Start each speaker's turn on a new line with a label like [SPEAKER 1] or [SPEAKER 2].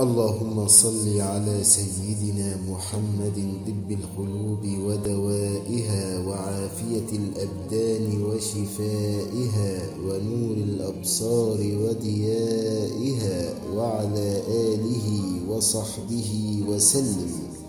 [SPEAKER 1] اللهم صل على سيدنا محمد طب القلوب ودوائها وعافية الأبدان وشفائها ونور الأبصار وديائها وعلى آله وصحبه وسلم.